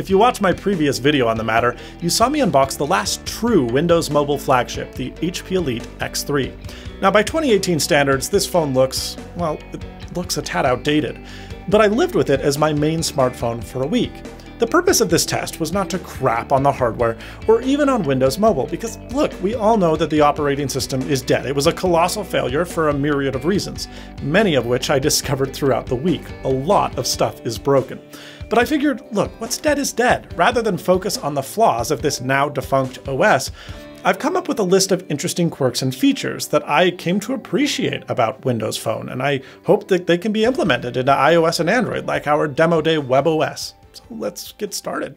If you watched my previous video on the matter, you saw me unbox the last true Windows Mobile flagship, the HP Elite X3. Now by 2018 standards, this phone looks, well, it looks a tad outdated, but I lived with it as my main smartphone for a week. The purpose of this test was not to crap on the hardware or even on Windows Mobile, because look, we all know that the operating system is dead. It was a colossal failure for a myriad of reasons, many of which I discovered throughout the week. A lot of stuff is broken. But I figured, look, what's dead is dead. Rather than focus on the flaws of this now defunct OS, I've come up with a list of interesting quirks and features that I came to appreciate about Windows Phone, and I hope that they can be implemented into iOS and Android like our Demo Day WebOS. So let's get started.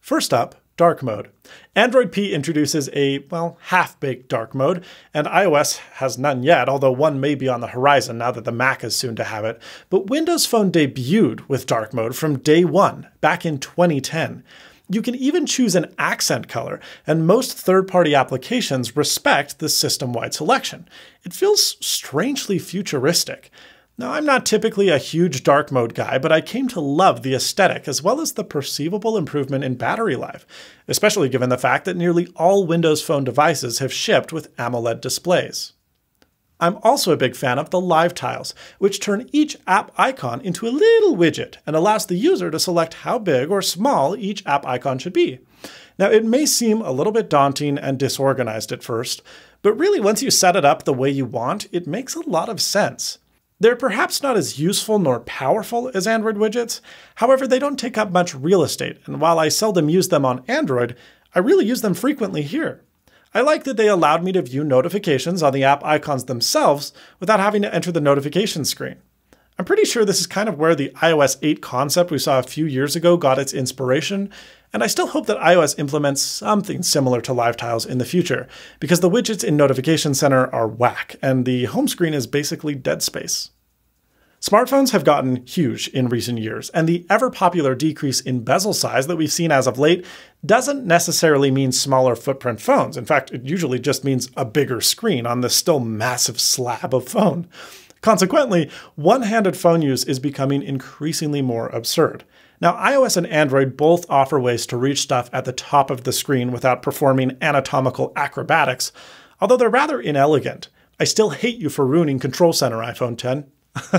First up, dark mode. Android P introduces a, well, half-baked dark mode, and iOS has none yet, although one may be on the horizon now that the Mac is soon to have it. But Windows Phone debuted with dark mode from day one, back in 2010. You can even choose an accent color, and most third-party applications respect this system-wide selection. It feels strangely futuristic. Now, I'm not typically a huge dark mode guy, but I came to love the aesthetic as well as the perceivable improvement in battery life, especially given the fact that nearly all Windows Phone devices have shipped with AMOLED displays. I'm also a big fan of the live tiles, which turn each app icon into a little widget and allows the user to select how big or small each app icon should be. Now, it may seem a little bit daunting and disorganized at first, but really once you set it up the way you want, it makes a lot of sense. They're perhaps not as useful nor powerful as Android widgets, however, they don't take up much real estate, and while I seldom use them on Android, I really use them frequently here. I like that they allowed me to view notifications on the app icons themselves without having to enter the notification screen. I'm pretty sure this is kind of where the iOS 8 concept we saw a few years ago got its inspiration, and I still hope that iOS implements something similar to Live Tiles in the future, because the widgets in Notification Center are whack, and the home screen is basically dead space. Smartphones have gotten huge in recent years, and the ever popular decrease in bezel size that we've seen as of late doesn't necessarily mean smaller footprint phones. In fact, it usually just means a bigger screen on this still massive slab of phone. Consequently, one handed phone use is becoming increasingly more absurd. Now, iOS and Android both offer ways to reach stuff at the top of the screen without performing anatomical acrobatics, although they're rather inelegant. I still hate you for ruining Control Center, iPhone 10.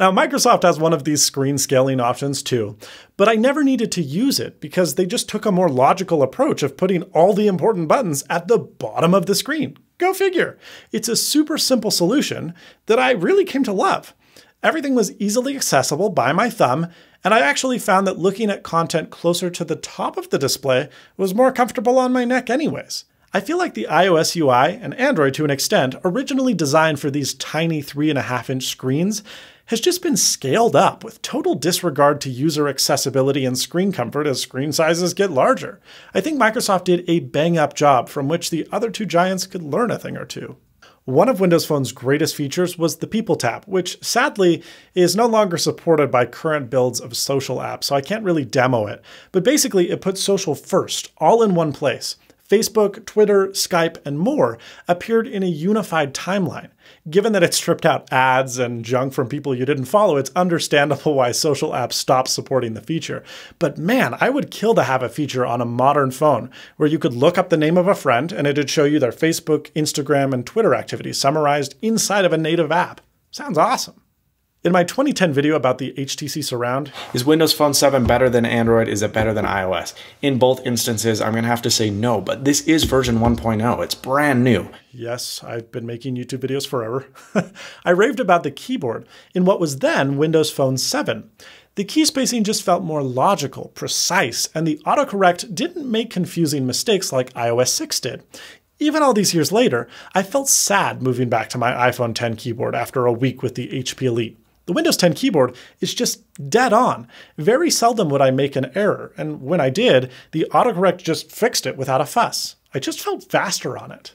now, Microsoft has one of these screen scaling options too, but I never needed to use it because they just took a more logical approach of putting all the important buttons at the bottom of the screen. Go figure. It's a super simple solution that I really came to love. Everything was easily accessible by my thumb, and I actually found that looking at content closer to the top of the display was more comfortable on my neck anyways. I feel like the iOS UI and Android to an extent, originally designed for these tiny 3.5 inch screens, has just been scaled up with total disregard to user accessibility and screen comfort as screen sizes get larger. I think Microsoft did a bang up job from which the other two giants could learn a thing or two. One of Windows Phone's greatest features was the People tab, which sadly is no longer supported by current builds of social apps, so I can't really demo it. But basically, it puts social first, all in one place. Facebook, Twitter, Skype, and more appeared in a unified timeline. Given that it stripped out ads and junk from people you didn't follow, it's understandable why social apps stopped supporting the feature. But man, I would kill to have a feature on a modern phone where you could look up the name of a friend and it'd show you their Facebook, Instagram, and Twitter activities summarized inside of a native app. Sounds awesome. In my 2010 video about the HTC Surround, is Windows Phone 7 better than Android? Is it better than iOS? In both instances, I'm going to have to say no, but this is version 1.0. It's brand new. Yes, I've been making YouTube videos forever. I raved about the keyboard in what was then Windows Phone 7. The key spacing just felt more logical, precise, and the autocorrect didn't make confusing mistakes like iOS 6 did. Even all these years later, I felt sad moving back to my iPhone 10 keyboard after a week with the HP Elite. The Windows 10 keyboard is just dead on. Very seldom would I make an error, and when I did, the autocorrect just fixed it without a fuss. I just felt faster on it.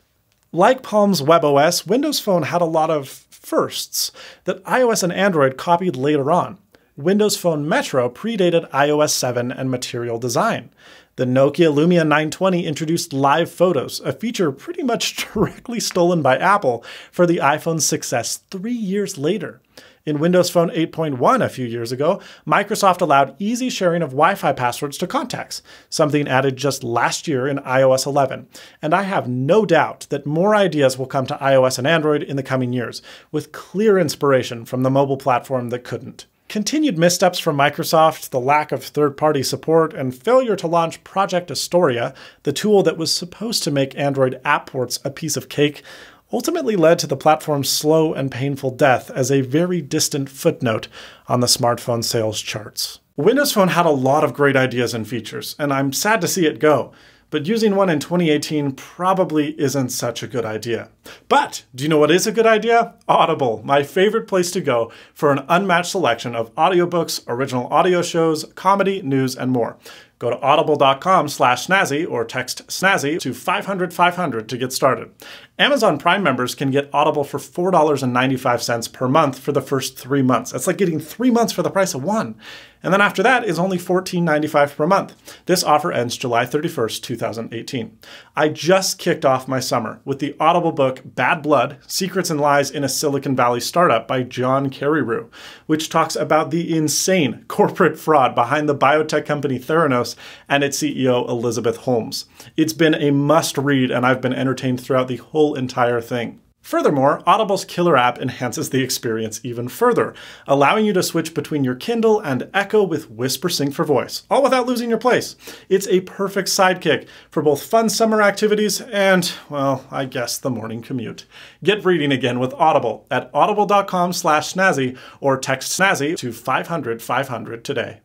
Like Palm's WebOS, Windows Phone had a lot of firsts that iOS and Android copied later on. Windows Phone Metro predated iOS 7 and Material Design. The Nokia Lumia 920 introduced live photos, a feature pretty much directly stolen by Apple for the iPhone 6s three years later. In Windows Phone 8.1 a few years ago, Microsoft allowed easy sharing of Wi Fi passwords to contacts, something added just last year in iOS 11. And I have no doubt that more ideas will come to iOS and Android in the coming years, with clear inspiration from the mobile platform that couldn't. Continued missteps from Microsoft, the lack of third party support, and failure to launch Project Astoria, the tool that was supposed to make Android app ports a piece of cake, ultimately led to the platform's slow and painful death as a very distant footnote on the smartphone sales charts. Windows Phone had a lot of great ideas and features, and I'm sad to see it go. But using one in 2018 probably isn't such a good idea. But do you know what is a good idea? Audible, my favorite place to go for an unmatched selection of audiobooks, original audio shows, comedy, news, and more. Go to audible.com slash snazzy or text snazzy to 500 500 to get started. Amazon Prime members can get Audible for $4.95 per month for the first three months. That's like getting three months for the price of one. And then after that is only $14.95 per month. This offer ends July 31st, 2018. I just kicked off my summer with the Audible book Bad Blood Secrets and Lies in a Silicon Valley Startup by John Carreyrou, which talks about the insane corporate fraud behind the biotech company Theranos and its CEO Elizabeth Holmes. It's been a must read, and I've been entertained throughout the whole entire thing. Furthermore, Audible's killer app enhances the experience even further, allowing you to switch between your Kindle and Echo with Whispersync for voice, all without losing your place. It's a perfect sidekick for both fun summer activities and, well, I guess the morning commute. Get reading again with Audible at audible.com slash snazzy or text snazzy to 500 500 today.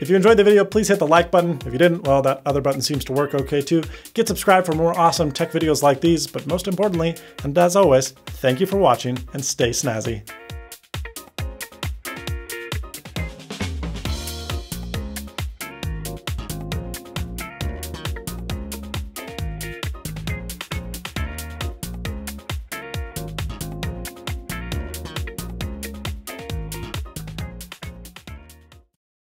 If you enjoyed the video, please hit the like button. If you didn't, well, that other button seems to work okay too. Get subscribed for more awesome tech videos like these, but most importantly, and as always, thank you for watching and stay snazzy.